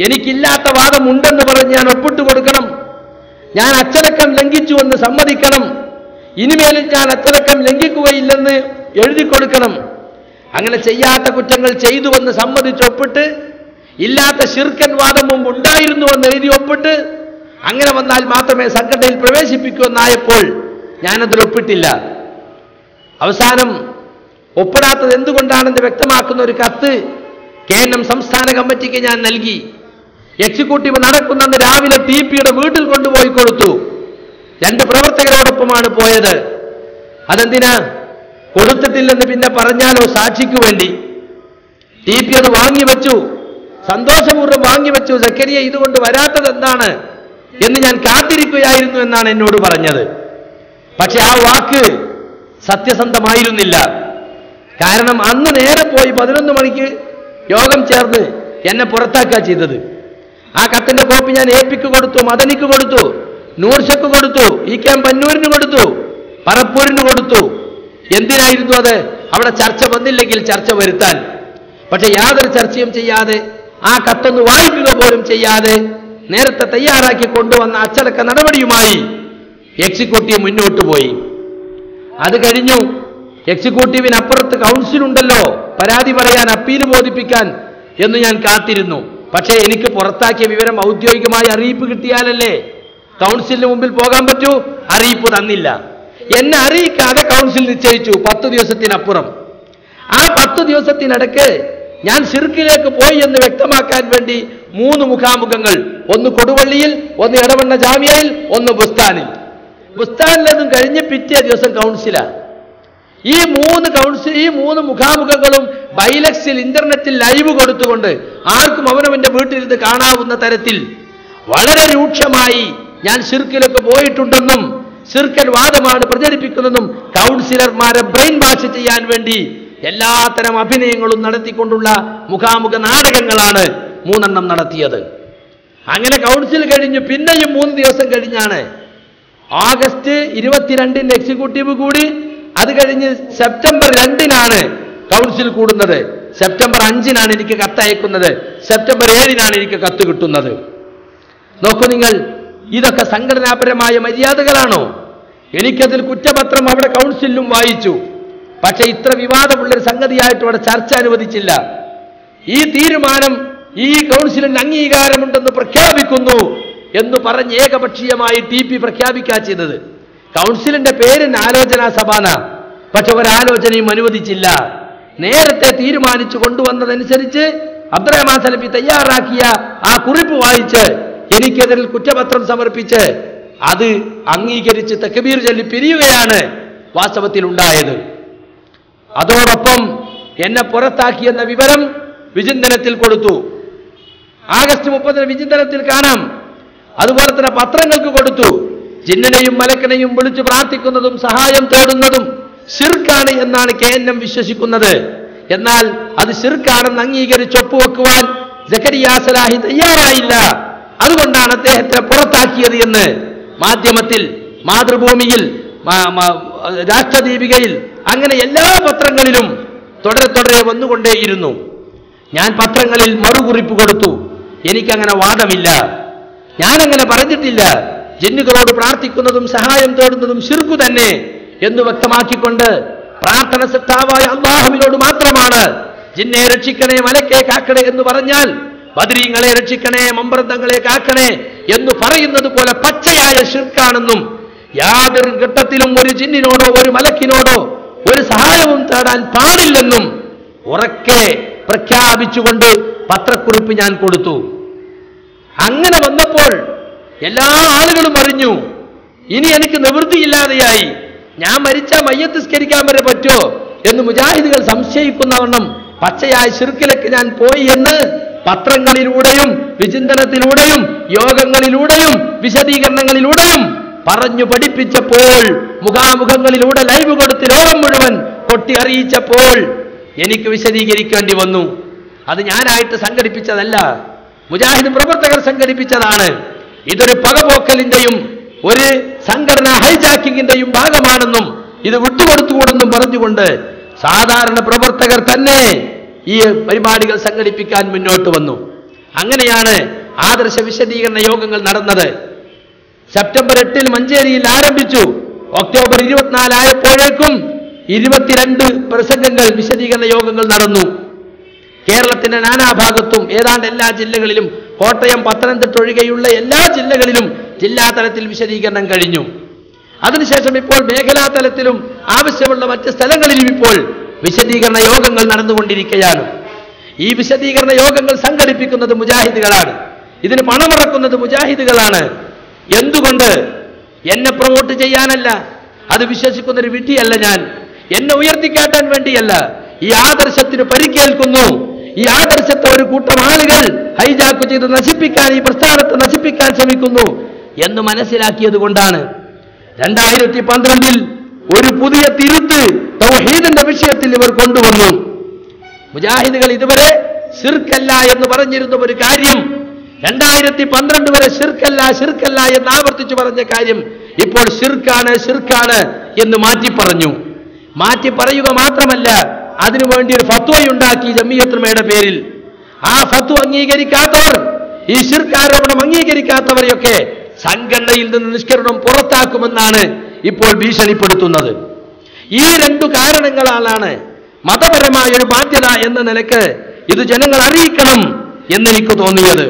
എനിക്കില്ലാത്ത വാദം ഉണ്ടെന്ന് പറഞ്ഞ് ഞാൻ ഒപ്പിട്ട് കൊടുക്കണം. ഞാൻ അച്ചടക്കം ലംഘിച്ചു എന്ന് സമ്മതിക്കണം. ഇനിമേലും ഞാൻ അച്ചടക്കം ലംഘിക്കുകയില്ലെന്ന് എഴുതി കൊടുക്കണം. അങ്ങനെ ചെയ്യാത്ത കുറ്റങ്ങൾ ചെയ്തുവെന്ന് സമ്മതിച്ച് സമ്മതിച്ചൊപ്പിട്ട് ഇല്ലാത്ത ശിർക്കൻ വാദം മുമ്പ് ഉണ്ടായിരുന്നുവെന്ന് എഴുതി ഒപ്പിട്ട് അങ്ങനെ വന്നാൽ മാത്രമേ സംഘടനയിൽ പ്രവേശിപ്പിക്കൂ എന്നായപ്പോൾ ഞാനതിൽ ഒപ്പിട്ടില്ല. അവസാനം ഒപ്പിടാത്തത് എന്തുകൊണ്ടാണെന്ന് വ്യക്തമാക്കുന്ന ഒരു കത്ത് കെ എൻ എം സംസ്ഥാന കമ്മിറ്റിക്ക് ഞാൻ നൽകി. എക്സിക്യൂട്ടീവ് നടക്കുന്നെന്ന് രാവിലെ ടി പിയുടെ വീട്ടിൽ കൊണ്ടുപോയി കൊടുത്തു. രണ്ട് പ്രവർത്തകരോടൊപ്പമാണ് പോയത്. അതെന്തിനാ? കൊടുത്തിട്ടില്ലെന്ന് പിന്നെ പറഞ്ഞാലോ സാക്ഷിക്ക് വേണ്ടി? ടി പി അത് വാങ്ങിവെച്ചു സന്തോഷപൂർവം വാങ്ങിവെച്ചു സക്കരിയ ഇതുകൊണ്ട് വരാത്തത് എന്താണ് എന്ന് ഞാൻ കാത്തിരിക്കുകയായിരുന്നു എന്നാണ് എന്നോട് പറഞ്ഞത്. പക്ഷെ ആ വാക്ക് സത്യസന്ധമായിരുന്നില്ല. കാരണം അന്ന് നേരെ പോയി പതിനൊന്ന് മണിക്ക് യോഗം ചേർന്ന് എന്നെ പുറത്താക്കുക ചെയ്തത്. ആ കത്തിന്റെ കോപ്പി ഞാൻ ഏപ്പിക്ക് കൊടുത്തു മദനിക്ക് കൊടുത്തു നൂർഷക്ക് കൊടുത്തു ഈ എം പന്നൂരിന് കൊടുത്തു പറപ്പൂരിന് കൊടുത്തു. എന്തിനായിരുന്നു അത്? അവിടെ ചർച്ച വന്നില്ലെങ്കിൽ ചർച്ച വരുത്താൻ. പക്ഷെ യാതൊരു ചർച്ചയും ചെയ്യാതെ ആ കത്തൊന്ന് വായിക്കുക പോലും ചെയ്യാതെ നേരത്തെ തയ്യാറാക്കി കൊണ്ടുവന്ന അച്ചടക്ക നടപടിയുമായി എക്സിക്യൂട്ടീവ് മുന്നോട്ട് പോയി. അത് കഴിഞ്ഞു. എക്സിക്യൂട്ടീവിന് അപ്പുറത്ത് കൗൺസിലുണ്ടല്ലോ. പരാതി പറയാൻ അപ്പീൽ ബോധിപ്പിക്കാൻ എന്ന് ഞാൻ കാത്തിരുന്നു. പക്ഷേ എനിക്ക് പുറത്താക്കിയ വിവരം ഔദ്യോഗികമായി അറിയിപ്പ് കിട്ടിയാലല്ലേ? കൗൺസിലിന് മുമ്പിൽ പോകാൻ പറ്റൂ? അറിയിപ്പ് തന്നില്ല. എന്നെ അറിയിക്കാതെ കൗൺസിൽ നിശ്ചയിച്ചു പത്ത് ദിവസത്തിനപ്പുറം. ആ പത്ത് ദിവസത്തിനിടയ്ക്ക് ഞാൻ സിർക്കിലേക്ക് പോയി എന്ന് വ്യക്തമാക്കാൻ വേണ്ടി മൂന്ന് മുഖാമുഖങ്ങൾ. ഒന്ന് കൊടുവള്ളിയിൽ ഒന്ന് ഇടവണ്ണ ജാമ്യയിൽ ഒന്ന് ബുസ്താനിൽ. ബുസ്താനിലതും കഴിഞ്ഞ് പിറ്റേ ദിവസം കൗൺസിലാണ് ഈ മൂന്ന് കൗൺസിൽ ഈ മൂന്ന് മുഖാമുഖങ്ങളും ബൈലക്സിൽ ഇന്റർനെറ്റിൽ ലൈവ് കൊടുത്തുകൊണ്ട് ആർക്കും അവനവന്റെ വീട്ടിലിരുന്ന് കാണാവുന്ന തരത്തിൽ വളരെ രൂക്ഷമായി ഞാൻ സിർക്കിലൊക്കെ പോയിട്ടുണ്ടെന്നും ഷിർക്കൻ വാദമാണ് പ്രചരിപ്പിക്കുന്നതും കൗൺസിലർമാരെ ബ്രെയിൻ വാഷ് ചെയ്യാൻ വേണ്ടി എല്ലാത്തരം അഭിനയങ്ങളും നടത്തിക്കൊണ്ടുള്ള മുഖാമുഖ നാടകങ്ങളാണ് മൂന്നെണ്ണം നടത്തിയത്. അങ്ങനെ കൗൺസിൽ കഴിഞ്ഞു പിന്നെയും മൂന്ന് ദിവസം കഴിഞ്ഞാണ്. ആഗസ്റ്റ് ഇരുപത്തിരണ്ടിന് എക്സിക്യൂട്ടീവ് കൂടി അത് കഴിഞ്ഞ് സെപ്റ്റംബർ രണ്ടിനാണ് കൗൺസിൽ കൂടുന്നത്. സെപ്റ്റംബർ അഞ്ചിനാണ് എനിക്ക് കത്തയക്കുന്നത്. സെപ്റ്റംബർ ഏഴിനാണ് എനിക്ക് കത്ത് കിട്ടുന്നത്. നോക്കൂ നിങ്ങൾ ഇതൊക്കെ സംഘടനാപരമായ മര്യാദകളാണോ? എനിക്കതിൽ കുറ്റപത്രം അവിടെ കൗൺസിലും വായിച്ചു. പക്ഷെ ഇത്ര വിവാദമുള്ളൊരു സംഗതിയായിട്ട് അവിടെ ചർച്ച അനുവദിച്ചില്ല. ഈ തീരുമാനം ഈ കൗൺസിലിന് അംഗീകാരമുണ്ടെന്ന് പ്രഖ്യാപിക്കുന്നു എന്ന് പറഞ്ഞ് ഏകപക്ഷീയമായി ടി പി പ്രഖ്യാപിക്കുക ചെയ്തത്. കൗൺസിലിന്റെ പേരിന് ആലോചനാ സഭാന പക്ഷെ ഒരാലോചനയും അനുവദിച്ചില്ല. നേരത്തെ തീരുമാനിച്ചു കൊണ്ടുവന്നതനുസരിച്ച് അബ്ദുറഹ്മാൻ സലഫി തയ്യാറാക്കിയ ആ കുറിപ്പ് വായിച്ച് എനിക്കെതിരിൽ കുറ്റപത്രം സമർപ്പിച്ച് അത് അംഗീകരിച്ച് തക്കബീർ ചൊല്ലി പിരിയുകയാണ് വാസ്തവത്തിൽ ഉണ്ടായത്. അതോടൊപ്പം എന്നെ പുറത്താക്കിയെന്ന വിവരം വിചിന്തനത്തിൽ കൊടുത്തു. ആഗസ്റ്റ് മുപ്പതിന് വിചിന്തനത്തിൽ കാണാം. അതുപോലെ തന്നെ പത്രങ്ങൾക്ക് കൊടുത്തു. ജിന്നനെയും മലക്കനെയും വിളിച്ചു പ്രാർത്ഥിക്കുന്നതും സഹായം തേടുന്നതും ഷിർക്കാണ് എന്നാണ് കെ എൻ എം വിശ്വസിക്കുന്നത്. എന്നാൽ അത് ഷിർക്കാണെന്ന് അംഗീകരിച്ച് ഒപ്പുവെക്കുവാൻ ജക്കരിയ സലാഹി തയ്യാറായില്ല. അതുകൊണ്ടാണ് അദ്ദേഹത്തെ പുറത്താക്കിയത് എന്ന്. മാധ്യമത്തിൽ മാതൃഭൂമിയിൽ രാഷ്ട്രദീപികയിൽ അങ്ങനെ എല്ലാ പത്രങ്ങളിലും തുടരെ തുടരെ വന്നുകൊണ്ടേയിരുന്നു. ഞാൻ പത്രങ്ങളിൽ മറുകുറിപ്പ് കൊടുത്തു. എനിക്കങ്ങനെ വാദമില്ല. ഞാനങ്ങനെ പറഞ്ഞിട്ടില്ല. ജിന്നുകളോട് പ്രാർത്ഥിക്കുന്നതും സഹായം തേടുന്നതും ശിർക്കു തന്നെ എന്ന് വ്യക്തമാക്കിക്കൊണ്ട് പ്രാർത്ഥന സത്താവായ അള്ളാഹുവിനോട് മാത്രമാണ് ജിന്നെ രക്ഷിക്കണേ മലക്കെ കാക്കണേ എന്ന് പറഞ്ഞാൽ ബദരീങ്ങളെ രക്ഷിക്കണേ മമ്പ്രന്തങ്ങളെ കാക്കണേ എന്ന് പറയുന്നത് പോലെ പച്ചയായ ഷിർക്കാണെന്നും യാതൊരു ഘട്ടത്തിലും ഒരു ജിന്നിനോടോ ഒരു മലക്കിനോടോ ഒരു സഹായവും തേടാൻ പാടില്ലെന്നും ഉറക്കെ പ്രഖ്യാപിച്ചുകൊണ്ട് പത്രക്കുറിപ്പ് ഞാൻ കൊടുത്തു. അങ്ങനെ വന്നപ്പോൾ എല്ലാ ആളുകളും അറിഞ്ഞു. ഇനി എനിക്ക് നിവൃത്തിയില്ലാതെയായി. ഞാൻ മരിച്ച മയ്യത്തിസ്കരിക്കാൻ വരെ പറ്റോ എന്ന് മുജാഹിദുകൾ സംശയിക്കുന്നവണ്ണം പച്ചയായ ശിർക്കിലേക്ക് ഞാൻ പോയി എന്ന് പത്രങ്ങളിലൂടെയും വിചിന്തനത്തിലൂടെയും യോഗങ്ങളിലൂടെയും വിശദീകരണങ്ങളിലൂടെയും പറഞ്ഞു പഠിപ്പിച്ചപ്പോൾ മുഖാമുഖങ്ങളിലൂടെ ലൈവ് കൊടുത്ത് ലോകം മുഴുവൻ കൊട്ടി അറിയിച്ചപ്പോൾ എനിക്ക് വിശദീകരിക്കേണ്ടി വന്നു. അത് ഞാനായിട്ട് സംഘടിപ്പിച്ചതല്ല. മുജാഹിദ് പ്രവർത്തകർ സംഘടിപ്പിച്ചതാണ്. ഇതൊരു പകപോക്കലിന്റെയും ഒരു സംഘടന ഹൈജാക്കിങ്ങിന്റെയും ഭാഗമാണെന്നും ഇത് വിട്ടുകൊടുത്തുകൂടെന്നും പറഞ്ഞുകൊണ്ട് സാധാരണ പ്രവർത്തകർ തന്നെ ഈ പരിപാടികൾ സംഘടിപ്പിക്കാൻ മുന്നോട്ട് വന്നു. അങ്ങനെയാണ് ആദർശ വിശദീകരണ യോഗങ്ങൾ നടന്നത്. സെപ്റ്റംബർ എട്ടിൽ മഞ്ചേരിയിൽ ആരംഭിച്ചു. ഒക്ടോബർ ഇരുപത്തിനാലായപ്പോഴേക്കും ഇരുപത്തിരണ്ട് പ്രസംഗങ്ങൾ വിശദീകരണ യോഗങ്ങൾ നടന്നു. കേരളത്തിന്റെ നാനാഭാഗത്തും ഏതാണ്ട് എല്ലാ ജില്ലകളിലും കോട്ടയം പത്തനംതിട്ട ഒഴികെയുള്ള എല്ലാ ജില്ലകളിലും ജില്ലാ തലത്തിൽ വിശദീകരണം കഴിഞ്ഞു. അതിനുശേഷം ഇപ്പോൾ മേഖലാ തലത്തിലും ആവശ്യമുള്ള മറ്റ് സ്ഥലങ്ങളിലും ഇപ്പോൾ വിശദീകരണ യോഗങ്ങൾ നടന്നുകൊണ്ടിരിക്കുകയാണ് ഈ വിശദീകരണ യോഗങ്ങൾ സംഘടിപ്പിക്കുന്നത് മുജാഹിദുകളാണ്. ഇതിന് പണമിറക്കുന്നത് മുജാഹിദുകളാണ്. എന്തുകൊണ്ട്? എന്നെ പ്രൊമോട്ട് ചെയ്യാനല്ല. അത് വിശ്വസിക്കുന്ന ഒരു വിധിയല്ല ഞാൻ. എന്നെ ഉയർത്തിക്കാട്ടാൻ വേണ്ടിയല്ല. ഈ ആദർശത്തിന് പരിക്കേൽക്കുന്നു. ഈ ആദർശത്തെ ഒരു കൂട്ടം ആളുകൾ ഹൈജാക്ക് ചെയ്ത് നശിപ്പിക്കാൻ ഈ പ്രസ്ഥാനത്തെ നശിപ്പിക്കാൻ ശ്രമിക്കുന്നു എന്ന് മനസ്സിലാക്കിയത് കൊണ്ടാണ്. രണ്ടായിരത്തി പന്ത്രണ്ടിൽ ഒരു പുതിയ തിരുത്ത് തൗഹീദിന്റെ വിഷയത്തിൽ ഇവർ കൊണ്ടുവന്നു. മുജാഹിദുകൾ ഇതുവരെ സിർക്കല്ല എന്ന് പറഞ്ഞിരുന്ന ഒരു കാര്യം രണ്ടായിരത്തി പന്ത്രണ്ട് വരെ സിർക്കല്ല സിർക്കല്ല എന്ന് ആവർത്തിച്ചു പറഞ്ഞ കാര്യം ഇപ്പോൾ സിർക്കാണ് സിർക്കാണ് എന്ന് മാറ്റി പറഞ്ഞു. മാറ്റി പറയുക മാത്രമല്ല അതിനുവേണ്ടി ഒരു ഫത്വയുണ്ടാക്കി ജമിയത്തുമയുടെ പേരിൽ. ആ ഫത്വ അംഗീകരിക്കാത്തവർ ഈ ശിർക്കാരോപണം അംഗീകരിക്കാത്തവരെയൊക്കെ സംഘടനയിൽ നിന്ന് നിഷ്കരണം പുറത്താക്കുമെന്നാണ് ഇപ്പോൾ ഭീഷണിപ്പെടുത്തുന്നത്. ഈ രണ്ടു കാരണങ്ങളാലാണ് മതപരമായ ഒരു ബാധ്യത എന്ന നിലയ്ക്ക് ഇത് ജനങ്ങൾ അറിയിക്കണം എന്നെനിക്ക് തോന്നിയത്.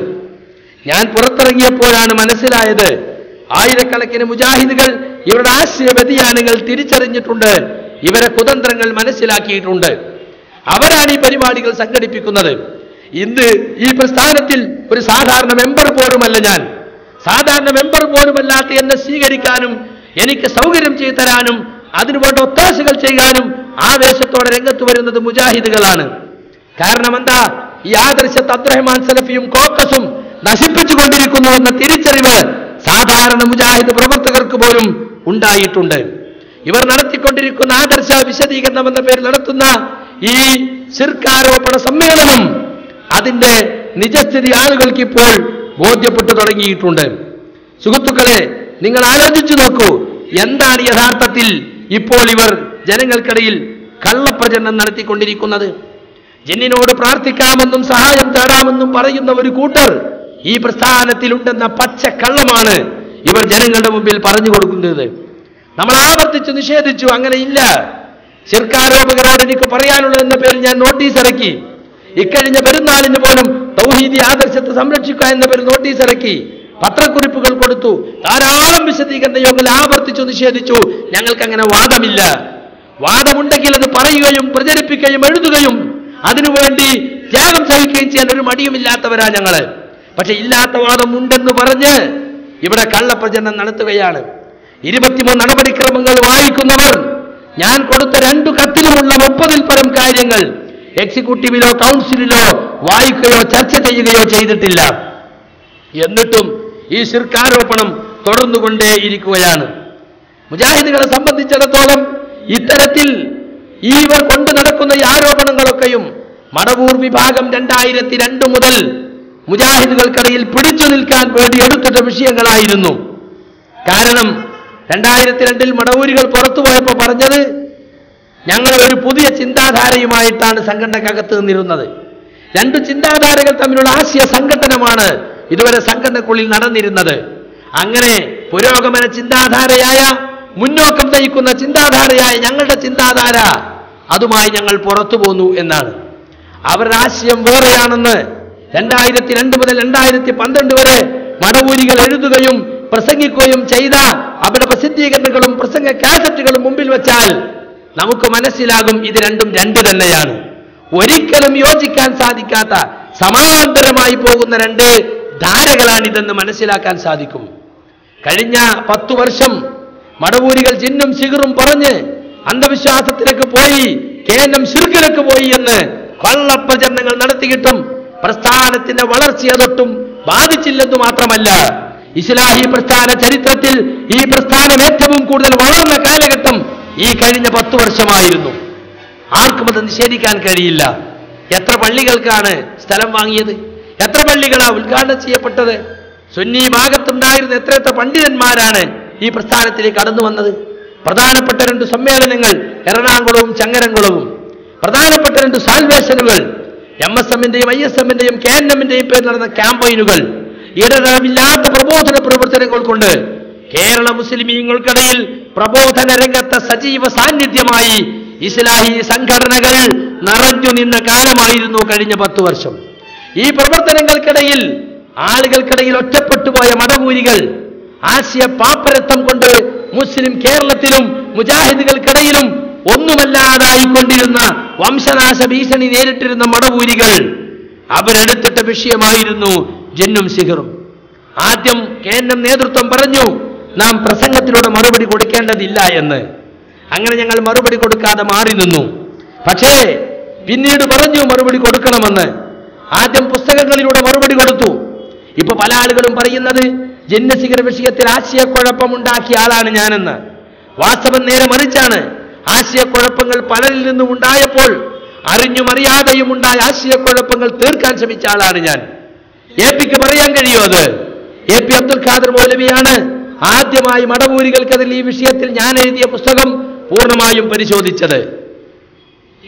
ഞാൻ പുറത്തിറങ്ങിയപ്പോഴാണ് മനസ്സിലായത് ആയിരക്കണക്കിന് മുജാഹിദുകൾ ഇവരുടെ ആശയ വ്യതിയാനങ്ങൾ തിരിച്ചറിഞ്ഞിട്ടുണ്ട്. ഇവരെ കുതന്ത്രങ്ങൾ മനസ്സിലാക്കിയിട്ടുണ്ട്. അവരാണ് ഈ പരിപാടികൾ സംഘടിപ്പിക്കുന്നത്. ഇന്ന് ഈ പ്രസ്ഥാനത്തിൽ ഒരു സാധാരണ മെമ്പർ പോലുമല്ല ഞാൻ. സാധാരണ മെമ്പർ പോലുമല്ലാത്ത എന്നെ സ്വീകരിക്കാനും എനിക്ക് സൗകര്യം ചെയ്തു തരാനും അതിനുവേണ്ട ഒത്താശകൾ ചെയ്യാനും ആവേശത്തോടെ രംഗത്ത് വരുന്നത് മുജാഹിദുകളാണ്. കാരണം എന്താ? ഈ ആദർശത്ത് അബ്ദുറഹ്മാൻ സലഫിയും കോക്കസും നശിപ്പിച്ചുകൊണ്ടിരിക്കുന്നു എന്ന തിരിച്ചറിവ് സാധാരണ മുജാഹിദ് പ്രവർത്തകർക്ക് പോലും ഉണ്ടായിട്ടുണ്ട്. ഇവർ നടത്തിക്കൊണ്ടിരിക്കുന്ന ആദർശ വിശദീകരണം എന്ന പേരിൽ നടത്തുന്ന ഈ ശിർക്കാരോപണ സമ്മേളനം അതിന്റെ നിജസ്ഥിതി ആളുകൾക്ക് ഇപ്പോൾ ബോധ്യപ്പെട്ടു തുടങ്ങിയിട്ടുണ്ട്. സുഹൃത്തുക്കളെ നിങ്ങൾ ആലോചിച്ചു നോക്കൂ. എന്താണ് യഥാർത്ഥത്തിൽ ഇപ്പോൾ ഇവർ ജനങ്ങൾക്കിടയിൽ കള്ളപ്രചരണം നടത്തിക്കൊണ്ടിരിക്കുന്നത്? ജന്നിനോട് പ്രാർത്ഥിക്കാമെന്നും സഹായം തേടാമെന്നും പറയുന്ന ഒരു കൂട്ടർ ഈ പ്രസ്ഥാനത്തിലുണ്ടെന്ന പച്ച കള്ളമാണ് ഇവർ ജനങ്ങളുടെ മുമ്പിൽ പറഞ്ഞു കൊടുക്കുന്നത്. നമ്മൾ ആവർത്തിച്ച് നിഷേധിച്ചു അങ്ങനെ ഇല്ല ശിർക്കാരോപകരോട് എനിക്ക് പറയാനുള്ളത് എന്ന പേരിൽ ഞാൻ നോട്ടീസ് ഇറക്കി ഇക്കഴിഞ്ഞ പെരുന്നാളിന് പോലും തൗഹീദി ആദർശത്തെ സംരക്ഷിക്കുക എന്ന പേരിൽ നോട്ടീസ് ഇറക്കി പത്രക്കുറിപ്പുകൾ കൊടുത്തു. ധാരാളം വിശദീകരണ യോഗങ്ങൾ ആവർത്തിച്ചു നിഷേധിച്ചു. ഞങ്ങൾക്ക് അങ്ങനെ വാദമില്ല. വാദമുണ്ടെങ്കിൽ അത് പറയുകയും പ്രചരിപ്പിക്കുകയും എഴുതുകയും അതിനുവേണ്ടി ത്യാഗം സഹിക്കുകയും ചെയ്യാൻ ഒരു മടിയുമില്ലാത്തവരാ ഞങ്ങൾ. പക്ഷെ ഇല്ലാത്ത വാദം ഉണ്ടെന്ന് പറഞ്ഞ് ഇവിടെ കള്ളപ്രചരണം നടത്തുകയാണ്. ഇരുപത്തിമൂന്ന് നടപടിക്രമങ്ങൾ വായിക്കുന്നവർ ഞാൻ കൊടുത്ത രണ്ടു കത്തിലുമുള്ള മുപ്പതിൽ പരം കാര്യങ്ങൾ എക്സിക്യൂട്ടീവിലോ കൗൺസിലിലോ വായിക്കുകയോ ചർച്ച ചെയ്യുകയോ ചെയ്തിട്ടില്ല. എന്നിട്ടും ഈ ശിർക്കാരോപണം തുടർന്നുകൊണ്ടേയിരിക്കുകയാണ് മുജാഹിദുകളെ സംബന്ധിച്ചിടത്തോളം ഇത്തരത്തിൽ ഇവർ കൊണ്ടു നടക്കുന്ന ഈ ആരോപണങ്ങളൊക്കെയും മടവൂർ വിഭാഗം രണ്ടായിരത്തി രണ്ട് മുതൽ മുജാഹിദുകൾക്കിടയിൽ പിടിച്ചു നിൽക്കാൻ വേണ്ടി എടുത്തിട്ട വിഷയങ്ങളായിരുന്നു. കാരണം രണ്ടായിരത്തി രണ്ടിൽ മടവൂരികൾ പുറത്തു പോയപ്പോൾ പറഞ്ഞത് ഞങ്ങൾ ഒരു പുതിയ ചിന്താധാരയുമായിട്ടാണ് സംഘടനക്കകത്ത് നിന്നിരുന്നത്. രണ്ട് ചിന്താധാരകൾ തമ്മിലുള്ള ആശയ സംഘടനമാണ് ഇതുവരെ സംഘടനക്കുള്ളിൽ നടന്നിരുന്നത്. അങ്ങനെ പുരോഗമന ചിന്താധാരയായ മുന്നോക്കം നയിക്കുന്ന ചിന്താധാരയായ ഞങ്ങളുടെ ചിന്താധാര അതുമായി ഞങ്ങൾ പുറത്തു പോന്നു എന്നാണ്. അവരുടെ ആശയം വേറെയാണെന്ന് രണ്ടായിരത്തി രണ്ട് മുതൽ രണ്ടായിരത്തി പന്ത്രണ്ട് വരെ മടവൂരികൾ എഴുതുകയും പ്രസംഗിക്കുകയും ചെയ്ത അവരുടെ പ്രസിദ്ധീകരണങ്ങളും പ്രസംഗ കാസറ്റുകളും മുമ്പിൽ വെച്ചാൽ നമുക്ക് മനസ്സിലാകും ഇത് രണ്ടും രണ്ട് തന്നെയാണ്. ഒരിക്കലും യോജിക്കാൻ സാധിക്കാത്ത സമാന്തരമായി പോകുന്ന രണ്ട് ധാരകളാണിതെന്ന് മനസ്സിലാക്കാൻ സാധിക്കും. കഴിഞ്ഞ പത്തു വർഷം മടവൂരികൾ ജിന്നും സിഗറും പറഞ്ഞ് അന്ധവിശ്വാസത്തിലേക്ക് പോയി കേനം ശിർക്കിലേക്ക് പോയി എന്ന് കള്ളപ്രചരണങ്ങൾ നടത്തിയിട്ടും പ്രസ്ഥാനത്തിന്റെ വളർച്ചയെ തൊട്ടും ബാധിച്ചില്ലെന്ന് മാത്രമല്ല ഇസ്ലാഹി പ്രസ്ഥാന ചരിത്രത്തിൽ ഈ പ്രസ്ഥാനം ഏറ്റവും കൂടുതൽ വളർന്ന കാലഘട്ടം ഈ കഴിഞ്ഞ പത്തു വർഷമായിരുന്നു. ആർക്കും അത് നിഷേധിക്കാൻ കഴിയില്ല. എത്ര പള്ളികൾക്കാണ് സ്ഥലം വാങ്ങിയത്? എത്ര പള്ളികളാ ഉദ്ഘാടനം ചെയ്യപ്പെട്ടത്? സുന്നി ഭാഗത്തുണ്ടായിരുന്ന എത്രയെത്ര എത്ര പണ്ഡിതന്മാരാണ് ഈ പ്രസ്ഥാനത്തിലേക്ക് കടന്നു വന്നത്? പ്രധാനപ്പെട്ട രണ്ട് സമ്മേളനങ്ങൾ എറണാകുളവും ചങ്ങരംകുളവും. പ്രധാനപ്പെട്ട രണ്ട് സാൽവേഷനുകൾ എം എസ് എമ്മിന്റെയും ഐ എസ് എമ്മിന്റെയും കെ എൻ എമ്മിന്റെയും പേരിൽ നടന്ന ക്യാമ്പയിനുകൾ. ഇടതടവില്ലാത്ത പ്രബോധന പ്രവർത്തനങ്ങൾ കൊണ്ട് കേരള മുസ്ലിമീങ്ങൾക്കിടയിൽ പ്രബോധന രംഗത്തെ സജീവ സാന്നിധ്യമായി ഇസ്ലാഹി സംഘടനകൾ നിറഞ്ഞു നിന്ന കാലമായിരുന്നു കഴിഞ്ഞ പത്തു വർഷം. ഈ പ്രവർത്തനങ്ങൾക്കിടയിൽ ആളുകൾക്കിടയിൽ ഒറ്റപ്പെട്ടു പോയ മതകൂരികൾ ആശയ പാപ്പരത്വം കൊണ്ട് മുസ്ലിം കേരളത്തിലും മുജാഹിദുകൾക്കിടയിലും ഒന്നുമല്ലാതായിക്കൊണ്ടിരുന്ന വംശനാശ ഭീഷണി നേരിട്ടിരുന്ന മടവൂരികൾ അവരെടുത്തിട്ട വിഷയമായിരുന്നു ജന്നും സിഹറും ആദ്യം കേന്ദ്രം നേതൃത്വം പറഞ്ഞു നാം പ്രസംഗത്തിലൂടെ മറുപടി കൊടുക്കേണ്ടതില്ല എന്ന്. അങ്ങനെ ഞങ്ങൾ മറുപടി കൊടുക്കാതെ മാറി നിന്നു. പക്ഷേ പിന്നീട് പറഞ്ഞു മറുപടി കൊടുക്കണമെന്ന്. ആദ്യം പുസ്തകങ്ങളിലൂടെ മറുപടി കൊടുത്തു. ഇപ്പൊ പല ആളുകളും പറയുന്നത് ജന്മസികര വിഷയത്തിൽ ആശയക്കുഴപ്പമുണ്ടാക്കിയ ആളാണ് ഞാനെന്ന്. വാസ്തവം നേരെ മറിച്ചാണ്. ആശയക്കുഴപ്പങ്ങൾ പലരിൽ നിന്നും ഉണ്ടായപ്പോൾ അറിഞ്ഞും അറിയാതെയും ഉണ്ടായ ആശയക്കുഴപ്പങ്ങൾ തീർക്കാൻ ശ്രമിച്ച ആളാണ് ഞാൻ. എ പിക്ക് പറയാൻ കഴിയുമോ അത്? എ പി അബ്ദുൽ ഖാദർ മൗലവിയാണ് ആദ്യമായി മടവൂരികൾക്കതിൽ ഈ വിഷയത്തിൽ ഞാൻ എഴുതിയ പുസ്തകം പൂർണമായും പരിശോധിച്ചത്.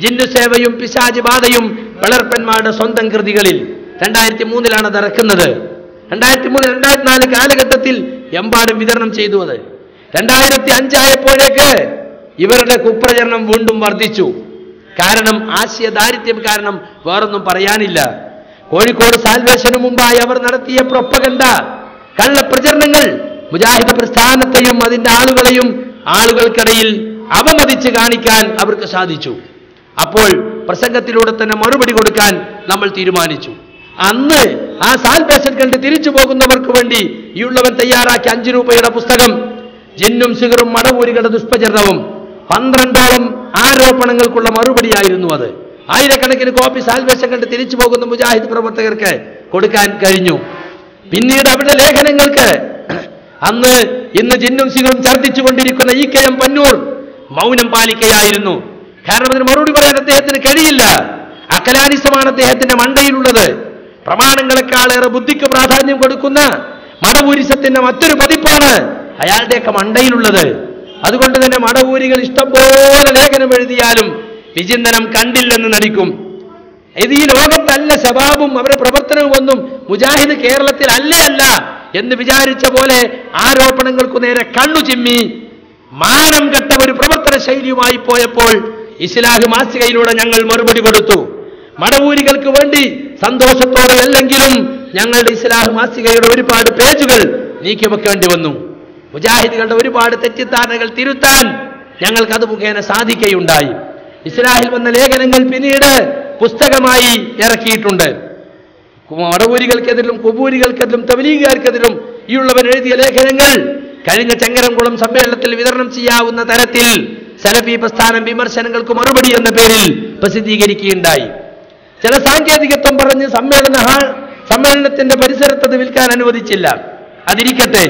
ജിന്നു സേവയും ബാധയും വളർപ്പന്മാരുടെ സ്വന്തം കൃതികളിൽ രണ്ടായിരത്തി മൂന്നിലാണ് അത് ഇറക്കുന്നത്. രണ്ടായിരത്തി മൂന്ന് രണ്ടായിരത്തി നാല് കാലഘട്ടത്തിൽ എമ്പാടും വിതരണം ചെയ്തു അത് രണ്ടായിരത്തി അഞ്ചായപ്പോഴേക്ക് ഇവരുടെ കുപ്രചരണം വീണ്ടും വർദ്ധിച്ചു. കാരണം ആശയ ദാരിദ്ര്യം കാരണം വേറൊന്നും പറയാനില്ല. കോഴിക്കോട് സാൽവേഷന് മുമ്പായി അവർ നടത്തിയ പ്രൊപ്പഗണ്ട കള്ളപ്രചരണങ്ങൾ മുജാഹിദ് പ്രസ്ഥാനത്തെയും അതിന്റെ ആളുകളെയും ആളുകൾക്കിടയിൽ അവമതിച്ച് കാണിക്കാൻ അവർക്ക് സാധിച്ചു. അപ്പോൾ പ്രസംഗത്തിലൂടെ തന്നെ മറുപടി കൊടുക്കാൻ നമ്മൾ തീരുമാനിച്ചു. അന്ന് ആ സാൽവേഷൻ കണ്ട് തിരിച്ചു പോകുന്നവർക്ക് വേണ്ടി ഈ ഉള്ളവൻ തയ്യാറാക്കിയ അഞ്ചു രൂപയുടെ പുസ്തകം ജിന്നും സിഗറും മടവൂരികളുടെ ദുഷ്പ്രചരണവും പന്ത്രണ്ടോളം ആരോപണങ്ങൾക്കുള്ള മറുപടിയായിരുന്നു അത്. ആയിരക്കണക്കിന് കോപ്പി സാൽവേഷൻ കണ്ട് തിരിച്ചു പോകുന്ന മുജാഹിദ് പ്രവർത്തകർക്ക് കൊടുക്കാൻ കഴിഞ്ഞു. പിന്നീട് അവരുടെ ലേഖനങ്ങൾക്ക് അന്ന് ഇന്ന് ജിന്നും സിഗറും ഛർദ്ദിച്ചുകൊണ്ടിരിക്കുന്ന ഇ കെ എം പന്നൂർ മൗനം പാലിക്കുകയായിരുന്നു കാരണം അതിന് മറുപടി പറയാൻ അദ്ദേഹത്തിന് കഴിയില്ല. അകലാനിസമാണ് അദ്ദേഹത്തിന്റെ മണ്ടയിലുള്ളത്. പ്രമാണങ്ങളെക്കാളേറെ ബുദ്ധിക്ക് പ്രാധാന്യം കൊടുക്കുന്ന മടപൂരിസത്തിന്റെ മറ്റൊരു പതിപ്പാണ് അയാളുടെയൊക്കെ മണ്ടയിലുള്ളത്. അതുകൊണ്ട് തന്നെ മടവൂരികൾ ഇഷ്ടംപോലെ ലേഖനം എഴുതിയാലും വിചിന്തനം കണ്ടില്ലെന്ന് നടിക്കും. ഇത് ഈ ലോകത്തല്ല ശബാബും അവരുടെ പ്രവർത്തനവും ഒന്നും മുജാഹിദ് കേരളത്തിൽ അല്ലേ അല്ല എന്ന് വിചാരിച്ച പോലെ ആരോപണങ്ങൾക്കു നേരെ കണ്ണു ചിമ്മി മാനം കെട്ട ഒരു പ്രവർത്തന ശൈലിയുമായി പോയപ്പോൾ ഇസ്ലാഹ് മാസികയിലൂടെ ഞങ്ങൾ മറുപടി കൊടുത്തു. മടവൂരികൾക്ക് വേണ്ടി സന്തോഷത്തോടെ അല്ലെങ്കിലും ഞങ്ങളുടെ ഇസ്ലാഹ് മാസികയുടെ ഒരുപാട് പേജുകൾ നീക്കി വെക്കേണ്ടി വന്നു. മുജാഹിദുകളുടെ ഒരുപാട് തെറ്റിദ്ധാരണകൾ തിരുത്താൻ ഞങ്ങൾക്ക് അത് മുഖേന സാധിക്കുകയുണ്ടായി. ഇസ്ലാഹിൽ വന്ന ലേഖനങ്ങൾ പിന്നീട് പുസ്തകമായി ഇറക്കിയിട്ടുണ്ട്. മടവൂരികൾക്കെതിരും കുബൂരികൾക്കെതിരും തവലീഗുകാർക്കെതിരും ഈ ഉള്ളവൻ എഴുതിയ ലേഖനങ്ങൾ കഴിഞ്ഞ ചെങ്ങരംകുളം സമ്മേളനത്തിൽ വിതരണം ചെയ്യാവുന്ന തരത്തിൽ സലഫി പ്രസ്ഥാനം വിമർശനങ്ങൾക്ക് മറുപടി എന്ന പേരിൽ പ്രസിദ്ധീകരിക്കുകയുണ്ടായി. ചില സാങ്കേതികത്വം പറഞ്ഞ് സമ്മേളന ഹാൾ സമ്മേളനത്തിന്റെ പരിസരത്തത് വിൽക്കാൻ അനുവദിച്ചില്ല. അതിരിക്കട്ടെ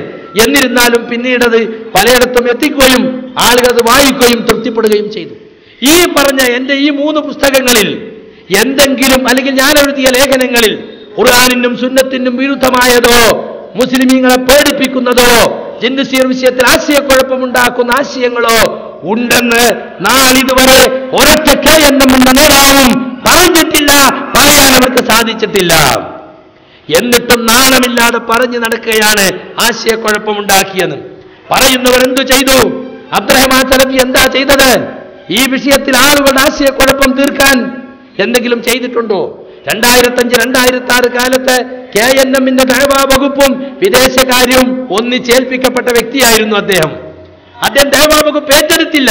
എന്നിരുന്നാലും പിന്നീടത് പലയിടത്തും എത്തിക്കുകയും ആളുകൾ അത് വായിക്കുകയും തൃപ്തിപ്പെടുകയും ചെയ്തു. ഈ പറഞ്ഞ എന്റെ ഈ മൂന്ന് പുസ്തകങ്ങളിൽ എന്തെങ്കിലും അല്ലെങ്കിൽ ഞാൻ എഴുതിയ ലേഖനങ്ങളിൽ ഖുർആാനിനും സുന്നത്തിനും വിരുദ്ധമായതോ മുസ്ലിമീങ്ങളെ പേടിപ്പിക്കുന്നതോ ജിന്നുസീർ വിഷയത്തിൽ ആശയക്കുഴപ്പമുണ്ടാക്കുന്ന ആശയങ്ങളോ ഉണ്ടെന്ന് നാളിതുവരെ ഒരൊറ്റ കെ എന്നും എന്ന നേതാവും പറഞ്ഞിട്ടില്ല പറയാൻ അവർക്ക് സാധിച്ചിട്ടില്ല. എന്നിട്ടും നാണമില്ലാതെ പറഞ്ഞു നടക്കുകയാണ് ആശയക്കുഴപ്പമുണ്ടാക്കിയത്. പറയുന്നവർ എന്തു ചെയ്തു? അബ്ദുറഹ്മാൻ സലഫി എന്താ ചെയ്തത്? ഈ വിഷയത്തിൽ ആളുകളുടെ ആശയക്കുഴപ്പം തീർക്കാൻ എന്തെങ്കിലും ചെയ്തിട്ടുണ്ടോ? രണ്ടായിരത്തഞ്ച് രണ്ടായിരത്തി ആറ് കാലത്ത് കെ എൻ എമ്മിന്റെ ദേവാ വകുപ്പും വിദേശകാര്യവും ഒന്നിച്ചേൽപ്പിക്കപ്പെട്ട വ്യക്തിയായിരുന്നു അദ്ദേഹം. അദ്ദേഹം ദേവാ വകുപ്പ് ഏറ്റെടുത്തില്ല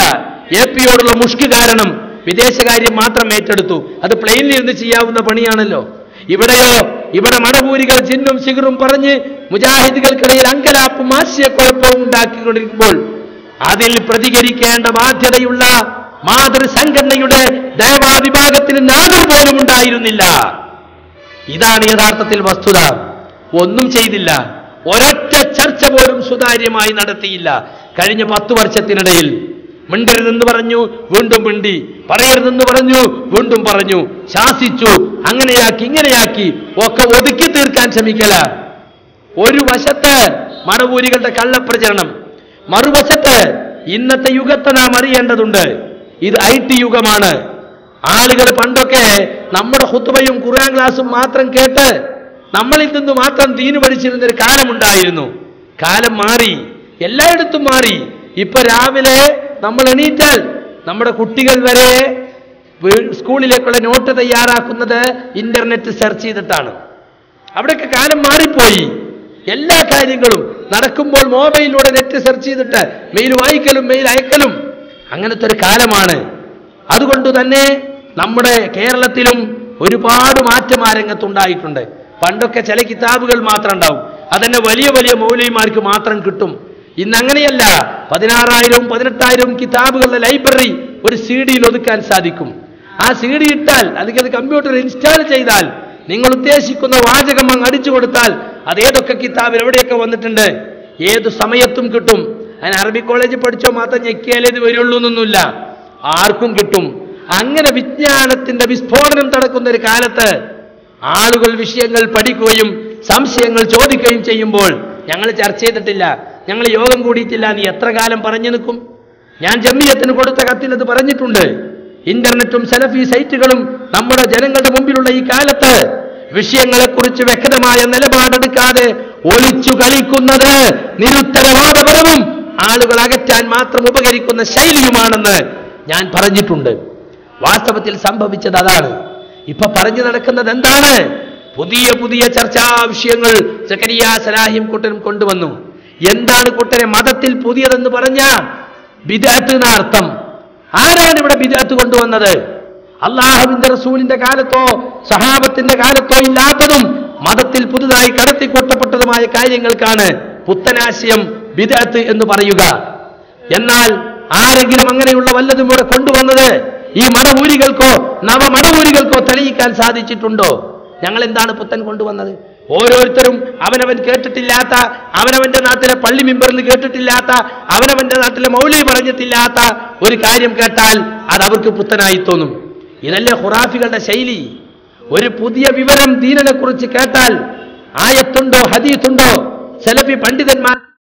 എ പിയോടുള്ള മുഷ്ക് കാരണം വിദേശകാര്യം മാത്രം ഏറ്റെടുത്തു. അത് പ്ലെയിനിൽ ഇരുന്ന് ചെയ്യാവുന്ന പണിയാണല്ലോ. ഇവിടെയോ ഇവിടെ മടപൂരികൾ ചിന്നും ശിഖറും പറഞ്ഞ് മുജാഹിദുകൾക്കിടയിൽ അങ്കലാപ്പും ആശയക്കുഴപ്പവും ഉണ്ടാക്കിക്കൊണ്ടിരിക്കുമ്പോൾ അതിൽ പ്രതികരിക്കേണ്ട ബാധ്യതയുള്ള മാതൃസംഘടനയുടെ ദേവാവിഭാഗത്തിന് നാദർ പോലും ഉണ്ടായിരുന്നില്ല ഇതാണ് യഥാർത്ഥത്തിൽ വസ്തുത. ഒന്നും ചെയ്തില്ല. ഒരൊറ്റ ചർച്ച പോലും സുതാര്യമായി നടത്തിയില്ല. കഴിഞ്ഞ പത്തു വർഷത്തിനിടയിൽ മിണ്ടരുതെന്ന് പറഞ്ഞു വീണ്ടും മിണ്ടി. പറയരുതെന്ന് പറഞ്ഞു വീണ്ടും പറഞ്ഞു. ശാസിച്ചു അങ്ങനെയാക്കി ഇങ്ങനെയാക്കി. ഒക്കെ ഒതുക്കി തീർക്കാൻ ശ്രമിക്കല. ഒരു വശത്ത് മടവൂരികളുടെ കള്ളപ്രചരണം മറുവശത്ത് ഇന്നത്തെ യുഗത്തെ നാം അറിയേണ്ടതുണ്ട്. ഇത് ഐ ടി യുഗമാണ്. ആളുകൾ പണ്ടൊക്കെ നമ്മുടെ ഹുത്തുബയും ഖുർആൻ ക്ലാസും മാത്രം കേട്ട് നമ്മളിൽ നിന്ന് മാത്രം തീന് പഠിച്ചിരുന്ന ഒരു കാലമുണ്ടായിരുന്നു. കാലം മാറി എല്ലായിടത്തും മാറി. ഇപ്പൊ രാവിലെ നമ്മൾ എണീറ്റാൽ നമ്മുടെ കുട്ടികൾ വരെ സ്കൂളിലേക്കുള്ള നോട്ട് തയ്യാറാക്കുന്നത് ഇന്റർനെറ്റ് സെർച്ച് ചെയ്തിട്ടാണ്. അവിടെയൊക്കെ കാലം മാറിപ്പോയി. എല്ലാ കാര്യങ്ങളും നടക്കുമ്പോൾ മൊബൈലിലൂടെ നെറ്റ് സെർച്ച് ചെയ്തിട്ട് മെയിൽ വായിക്കലും മെയിൽ അയക്കലും അങ്ങനത്തെ ഒരു കാലമാണ്. അതുകൊണ്ട് തന്നെ നമ്മുടെ കേരളത്തിലും ഒരുപാട് മാറ്റം ആ രംഗത്തുണ്ടായിട്ടുണ്ട് പണ്ടൊക്കെ ചില കിതാബുകൾ മാത്രം ഉണ്ടാവും. അതന്നെ വലിയ വലിയ മൗലിമാർക്ക് മാത്രം കിട്ടും. ഇന്ന് അങ്ങനെയല്ല പതിനാറായിരവും പതിനെട്ടായിരവും കിതാബുകളുടെ ലൈബ്രറി ഒരു സി ഡിയിൽ ഒതുക്കാൻ സാധിക്കും. ആ സി ഡി ഇട്ടാൽ അല്ലെങ്കിൽ അത് കമ്പ്യൂട്ടർ ഇൻസ്റ്റാൾ ചെയ്താൽ നിങ്ങൾ ഉദ്ദേശിക്കുന്ന വാചകം അങ്ങ് അടിച്ചു കൊടുത്താൽ അത് ഏതൊക്കെ കിതാബിൽ എവിടെയൊക്കെ വന്നിട്ടുണ്ട് ഏത് സമയത്തും കിട്ടും. അതിന് അറബി കോളേജിൽ പഠിച്ചോ മാത്രം ഞെക്കിയാലേ ഇത് വരുള്ളൂ എന്നൊന്നുമില്ല. ആർക്കും കിട്ടും. അങ്ങനെ വിജ്ഞാനത്തിന്റെ വിസ്ഫോടനം നടക്കുന്ന ഒരു കാലത്ത് ആളുകൾ വിഷയങ്ങൾ പഠിക്കുകയും സംശയങ്ങൾ ചോദിക്കുകയും ചെയ്യുമ്പോൾ ഞങ്ങൾ ചർച്ച ചെയ്തിട്ടില്ല. ഞങ്ങൾ യോഗം കൂടിയിട്ടില്ല നീ എത്ര കാലം പറഞ്ഞു നിൽക്കും? ഞാൻ ജമ്മിയത്തിന് കൊടുത്ത കത്തിൽ അത് പറഞ്ഞിട്ടുണ്ട്. ഇന്റർനെറ്റും സെലഫി സൈറ്റുകളും നമ്മുടെ ജനങ്ങളുടെ മുമ്പിലുള്ള ഈ കാലത്ത് വിഷയങ്ങളെക്കുറിച്ച് വ്യക്തമായ നിലപാടെടുക്കാതെ ഒളിച്ചു കളിക്കുന്നത് നിരുത്തരവാദപരവും ആളുകൾ അകറ്റാൻ മാത്രം ഉപകരിക്കുന്ന ശൈലിയുമാണെന്ന് ഞാൻ പറഞ്ഞിട്ടുണ്ട്. വാസ്തവത്തിൽ സംഭവിച്ചത് അതാണ്. ഇപ്പൊ പറഞ്ഞു നടക്കുന്നത് എന്താണ്? പുതിയ പുതിയ ചർച്ചാ വിഷയങ്ങൾ സക്കരിയ സലാഹിം കുട്ടനും കൊണ്ടുവന്നു. എന്താണ് കുട്ടനെ മതത്തിൽ പുതിയതെന്ന് പറഞ്ഞ? ബിദാത്ത് അർത്ഥം. ആരാണ് ഇവിടെ ബിദാത്ത് കൊണ്ടുവന്നത്? അള്ളാഹുവിന്റെ റസൂലിന്റെ കാലത്തോ സഹാബത്തിന്റെ കാലത്തോ ഇല്ലാത്തതും മതത്തിൽ പുതുതായി കടത്തിക്കൂട്ടപ്പെട്ടതുമായ കാര്യങ്ങൾക്കാണ് പുത്തനാശയം ബിദാത്ത് എന്ന് പറയുക. എന്നാൽ ആരെങ്കിലും അങ്ങനെയുള്ള വല്ലതും ഇവിടെ കൊണ്ടുവന്നത് ഈ മടമൂരികൾക്കോ നവമടമൂരികൾക്കോ തെളിയിക്കാൻ സാധിച്ചിട്ടുണ്ടോ? ഞങ്ങൾ എന്താണ് പുത്തൻ കൊണ്ടുവന്നത്? ഓരോരുത്തരും അവനവൻ കേട്ടിട്ടില്ലാത്ത അവനവന്റെ നാട്ടിലെ പള്ളി മെമ്പറിൽ കേട്ടിട്ടില്ലാത്ത അവനവന്റെ നാട്ടിലെ മൗലി പറഞ്ഞിട്ടില്ലാത്ത ഒരു കാര്യം കേട്ടാൽ അത് അവർക്ക് പുത്തനായി തോന്നും. ഇതല്ലേ ഖുറാഫികളുടെ ശൈലി. ഒരു പുതിയ വിവരം ദീനനെ കുറിച്ച് കേട്ടാൽ ആയത്തുണ്ടോ ഹദീത്തുണ്ടോ? സെലഫി പണ്ഡിതന്മാർ